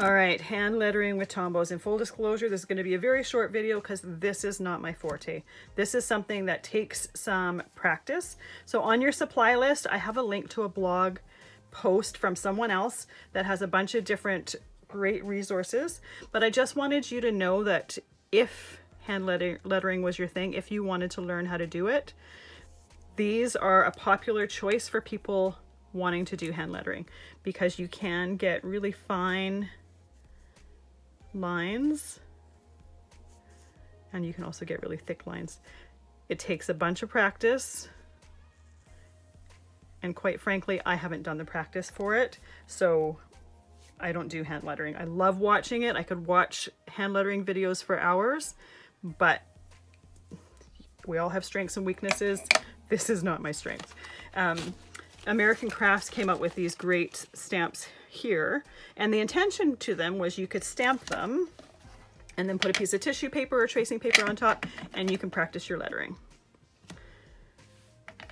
All right, hand lettering with Tombows. In full disclosure, this is going to be a very short video because this is not my forte. This is something that takes some practice. So on your supply list, I have a link to a blog post from someone else that has a bunch of different great resources. But I just wanted you to know that if hand lettering was your thing, if you wanted to learn how to do it, these are a popular choice for people wanting to do hand lettering because you can get really fine lines and you can also get really thick lines. It takes a bunch of practice and quite frankly I haven't done the practice for it so I don't do hand lettering. I love watching it. I could watch hand lettering videos for hours but we all have strengths and weaknesses. This is not my strength. Um, American Crafts came up with these great stamps here. And the intention to them was you could stamp them and then put a piece of tissue paper or tracing paper on top and you can practice your lettering.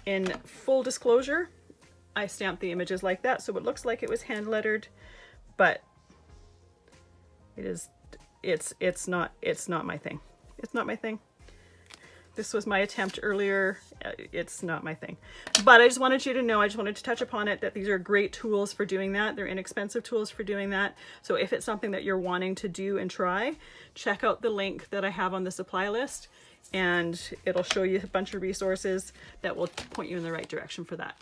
In full disclosure, I stamped the images like that so it looks like it was hand lettered, but it is, it's, it's not, it's not my thing. It's not my thing. This was my attempt earlier. Uh, it's not my thing. But I just wanted you to know, I just wanted to touch upon it, that these are great tools for doing that. They're inexpensive tools for doing that. So if it's something that you're wanting to do and try, check out the link that I have on the supply list and it'll show you a bunch of resources that will point you in the right direction for that.